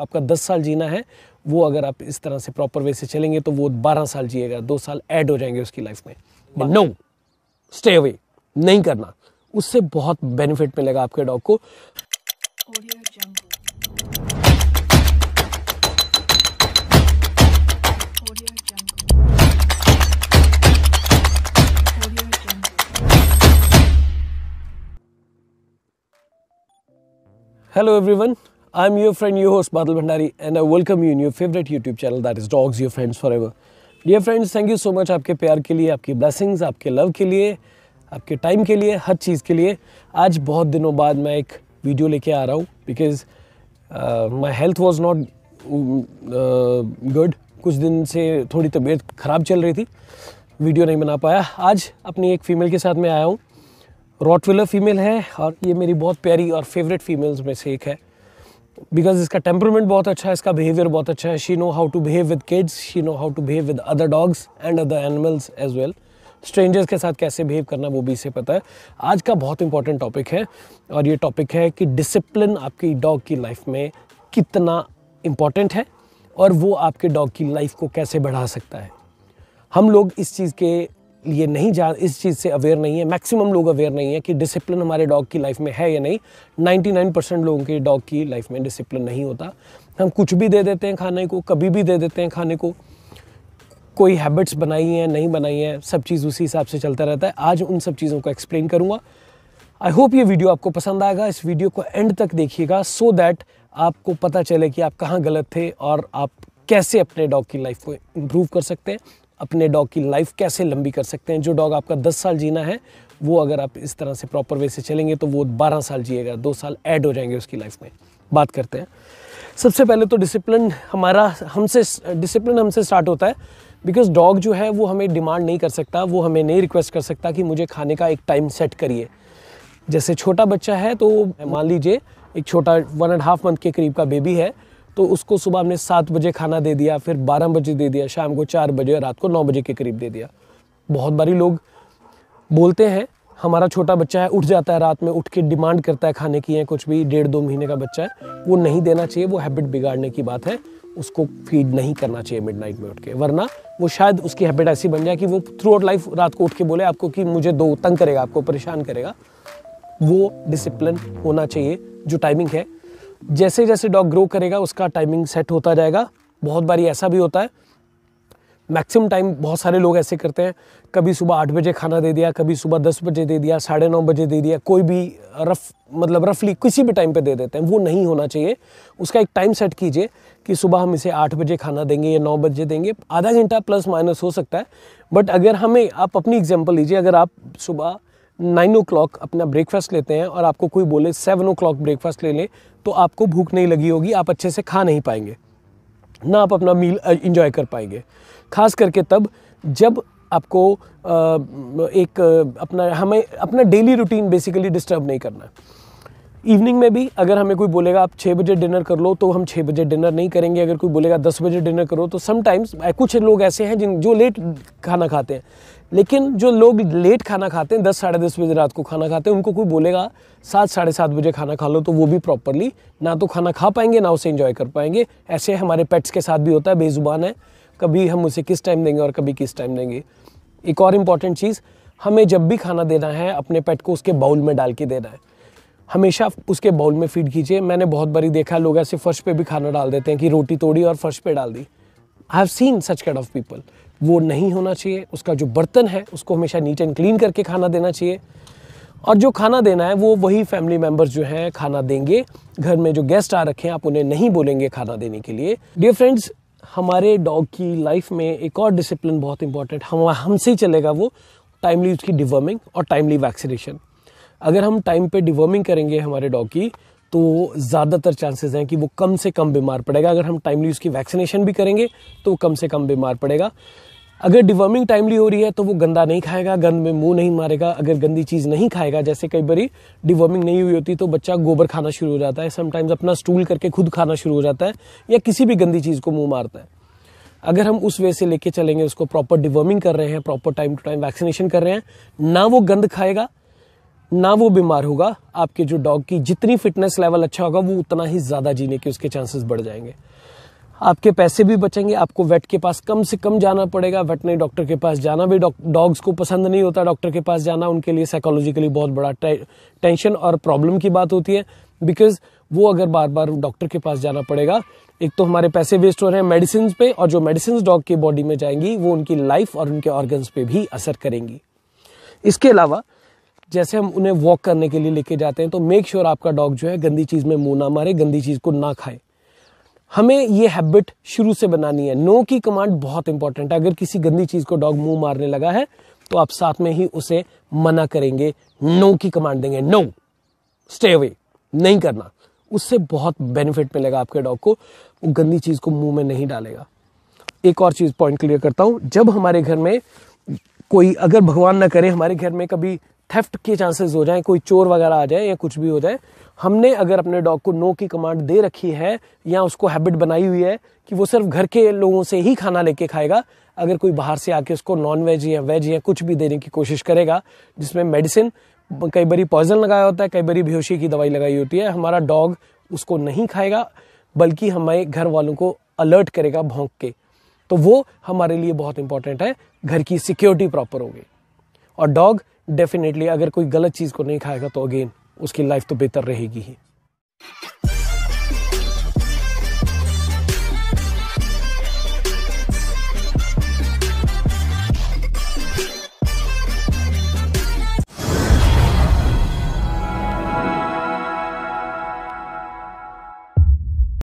आपका 10 साल जीना है, वो अगर आप इस तरह से प्रॉपर वे से चलेंगे तो वो 12 साल जिएगा, दो साल ऐड हो जाएँगे उसकी लाइफ में नो स्टे अवे नहीं करना उससे बहुत बेनिफिट मिलेगा आपके डॉग को Audio Jungle. I'm your friend, your host Badal Bhandari, and I welcome you in your favorite YouTube channel that is Dogs Your Friends Forever. Dear friends, thank you so much आपके प्यार के लिए, आपकी blessings, आपके love के लिए, आपके time के लिए, हर चीज़ के लिए. आज बहुत दिनों बाद मैं एक वीडियो लेके आ रहा हूँ because my health was not good कुछ दिन से थोड़ी तबीयत ख़राब चल रही थी वीडियो नहीं बना पाया आज अपनी एक फ़ीमेल के साथ मैं आया हूँ रॉटविलर फीमेल है और ये मेरी बहुत प्यारी और फेवरेट फीमेल्स में से एक है बिकॉज़ इसका टेम्परमेंट बहुत अच्छा है, इसका बिहेवियर बहुत अच्छा है। She know how to behave with kids she know how to behave with other dogs and other animals as well strangers के साथ कैसे बिहेव करना वो भी इसे पता है। आज का बहुत इंपॉर्टेंट टॉपिक है और ये टॉपिक है कि डिसिप्लिन आपकी डॉग की लाइफ में कितना इंपॉर्टेंट है और वो आपके डॉग की लाइफ को कैसे बढ़ा सकता है। हम लोग इस चीज़ के लिए नहीं जान इस चीज़ से अवेयर नहीं है। मैक्सिमम लोग अवेयर नहीं है कि डिसिप्लिन हमारे डॉग की लाइफ में है या नहीं। 99 परसेंट लोगों के डॉग की लाइफ में डिसिप्लिन नहीं होता। हम कुछ भी दे देते हैं खाने को, कभी भी दे देते हैं खाने को। कोई हैबिट्स बनाई हैं, नहीं बनाई हैं, सब चीज़ उसी हिसाब से चलता रहता है। आज उन सब चीज़ों को एक्सप्लेन करूँगा। आई होप ये वीडियो आपको पसंद आएगा। इस वीडियो को एंड तक देखिएगा सो दैट आपको पता चले कि आप कहाँ गलत थे और आप कैसे अपने डॉग की लाइफ को इम्प्रूव कर सकते हैं। अपने डॉग की लाइफ कैसे लंबी कर सकते हैं? जो डॉग आपका 10 साल जीना है, वो अगर आप इस तरह से प्रॉपर वे से चलेंगे तो वो 12 साल जिएगा, दो साल ऐड हो जाएँगे उसकी लाइफ में। बात करते हैं। सबसे पहले तो डिसिप्लिन हमारा, हमसे डिसिप्लिन हमसे स्टार्ट होता है बिकॉज़ डॉग जो है, वो हमें डिमांड नहीं कर सकता, वो हमें नहीं रिक्वेस्ट कर सकता कि मुझे खाने का एक टाइम सेट करिए। जैसे छोटा बच्चा है तो मान लीजिए, एक छोटा वन एंड हाफ़ मंथ के करीब का बेबी है तो उसको सुबह हमने सात बजे खाना दे दिया, फिर बारह बजे दे दिया, शाम को चार बजे रात को नौ बजे के करीब दे दिया। बहुत बारी लोग बोलते हैं, हमारा छोटा बच्चा है, उठ जाता है रात में, उठ के डिमांड करता है खाने की है कुछ भी, डेढ़ दो महीने का बच्चा है, वो नहीं देना चाहिए, वो हैबिट बिगाड़ने की बात है, उसको फ़ीड नहीं करना चाहिए मिडनाइट में उठ के, वरना वो शायद उसकी हैबिट ऐसी बन जाए कि वो थ्रू आउट लाइफ रात को उठ के बोले आपको कि मुझे दो, तंग करेगा, आपको परेशान करेगा। वो डिसिप्लिन होना चाहिए, जो टाइमिंग है जैसे जैसे डॉग ग्रो करेगा, उसका टाइमिंग सेट होता जाएगा। बहुत बारी ऐसा भी होता है। मैक्सिमम टाइम बहुत सारे लोग ऐसे करते हैं। कभी सुबह आठ बजे खाना दे दिया, कभी सुबह दस बजे दे दिया, साढ़े नौ बजे दे दिया, कोई भी रफ मतलब रफली किसी भी टाइम पे दे देते हैं। वो नहीं होना चाहिए। उसका एक टाइम सेट कीजिए कि सुबह हम इसे आठ बजे खाना देंगे या नौ बजे देंगे। आधा घंटा प्लस माइनस हो सकता है। बट अगर हमें, आप अपनी एग्ज़ाम्पल लीजिए, अगर आप सुबह नाइन ओ अपना ब्रेकफास्ट लेते हैं और आपको कोई बोले सेवन ओ ब्रेकफास्ट ले लें तो आपको भूख नहीं लगी होगी, आप अच्छे से खा नहीं पाएँगे। ना आप अपना मील इंजॉय कर पाएँगे। खास करके तब जब आपको एक अपना, हमें अपना डेली रूटीन बेसिकली डिस्टर्ब नहीं करना। है इवनिंग में भी, अगर हमें कोई बोलेगा, आप छः बजे डिनर कर लो तो हम छः बजे डिनर नहीं करेंगे। अगर कोई बोलेगा, दस बजे डिनर करो तो समटाइम्स कुछ लोग ऐसे हैं जिन, जो लेट खाना खाते हैं। लेकिन जो लोग लेट खाना खाते हैं, दस, साढ़े दस बजे रात को खाना खाते हैं, उनको कोई बोलेगा, सात, साढ़े सात बजे खाना खा लो तो वो भी प्रॉपरली ना तो खाना खा पाएँगे, ना उसे इंजॉय कर पाएँगे। ऐसे हमारे पेट्स के साथ भी होता है, बेजुबान है। कभी हम उसे किस टाइम देंगे और कभी किस टाइम देंगे। एक और इंपॉर्टेंट चीज़, हमें जब भी खाना देना है, अपने पेट को उसके बाउल में डाल के देना है। हमेशा उसके बाउल में फ़ीड कीजिए। मैंने बहुत बारी देखा, लोग ऐसे फर्श पे भी खाना डाल देते हैं कि रोटी तोड़ी और फर्श पे डाल दी। I have seen such kind of people वो नहीं होना चाहिए। उसका जो बर्तन है, उसको हमेशा नीट एंड क्लीन करके खाना देना चाहिए। और जो खाना देना है, वो वही फैमिली मेंबर्स जो हैं, खाना देंगे। घर में जो गेस्ट आ रखे हैं, आप उन्हें नहीं बोलेंगे खाना देने के लिए। डियर फ्रेंड्स हमारे डॉग की लाइफ में एक और डिसिप्लिन बहुत इंपॉर्टेंट हम, हमसे ही चलेगा वो टाइमली उसकी डिवर्मिंग और टाइमली वैक्सीनेशन अगर हम टाइम पे डिवर्मिंग करेंगे हमारे डॉग की तो ज़्यादातर चांसेस हैं कि वो कम से कम बीमार पड़ेगा। अगर हम टाइमली उसकी वैक्सीनेशन भी करेंगे तो वो कम से कम बीमार पड़ेगा। अगर डिवर्मिंग टाइमली हो रही है तो वो गंदा नहीं खाएगा, गंद में मुँह नहीं मारेगा। अगर गंदी चीज़ नहीं खाएगा, जैसे कई बारी डिवर्मिंग नहीं हुई होती तो बच्चा गोबर खाना शुरू हो जाता है। समटाइम्स अपना स्टूल करके खुद खाना शुरू हो जाता है, या किसी भी गंदी चीज़ को मुँह मारता है। अगर हम उस वे से लेके चलेंगे, उसको प्रॉपर डिवर्मिंग कर रहे हैं proper time to time vaccination कर रहे हैं, ना वो गंद खाएगा ना वो बीमार होगा, आपके जो डॉग की जितनी फिटनेस लेवल अच्छा होगा, वो उतना ही ज़्यादा जीने के उसके चांसेस बढ़ जाएँगे। आपके पैसे भी बचेंगे, आपको वेट के पास कम से कम जाना पड़ेगा वेटनरी डॉक्टर के पास जाना भी डॉग्स को पसंद नहीं होता डॉक्टर के पास जाना, उनके लिए साइकोलॉजिकली बहुत बड़ा टेंशन और प्रॉब्लम की बात होती है। बिकॉज़ वो अगर बार बार डॉक्टर के पास जाना पड़ेगा, एक तो हमारे पैसे वेस्ट हो रहे हैं मेडिसिन पे, और जो मेडिसिन डॉग की बॉडी में जाएँगी, वो उनकी लाइफ और उनके ऑर्गन्स पे भी असर करेंगी। इसके अलावा जैसे हम उन्हें वॉक करने के लिए लेके जाते हैं तो मेक श्योर sure आपका डॉग जो है गंदी चीज़ में मुँह ना मारे, गंदी चीज़ को ना खाए। हमें ये हैबिट शुरू से बनानी है। नो की कमांड बहुत इंपॉर्टेंट है। अगर किसी गंदी चीज़ को डॉग मुँह मारने लगा है तो आप साथ में ही उसे मना करेंगे। नो की कमांड देंगे। नो स्टे अवे नहीं करना। उससे बहुत बेनिफिट मिलेगा आपके डॉग को। वो गंदी चीज़ को मुँह में नहीं डालेगा। एक और चीज़ पॉइंट क्लियर करता हूँ। जब हमारे घर में कोई अगर भगवान ना करे, हमारे घर में कभी थेफ्ट के चांसेस हो जाए, कोई चोर वगैरह आ जाए या कुछ भी हो जाए, हमने अगर अपने डॉग को नो की कमांड दे रखी है या उसको हैबिट बनाई हुई है कि वो सिर्फ़ घर के लोगों से ही खाना लेके खाएगा, अगर कोई बाहर से आके उसको नॉन वेज या वेज या कुछ भी देने की कोशिश करेगा, जिसमें मेडिसिन कई बारी पॉइजन लगाया होता है, कई बारी बेहोशी की दवाई लगाई होती है, हमारा डॉग उसको नहीं खाएगा, बल्कि हमारे घर वालों को अलर्ट करेगा भोंक के। तो वो हमारे लिए बहुत इंपॉर्टेंट है, घर की सिक्योरिटी प्रॉपर होगी। और डॉग डेफिनेटली अगर कोई गलत चीज़ को नहीं खाएगा तो अगेन उसकी लाइफ तो बेहतर रहेगी ही।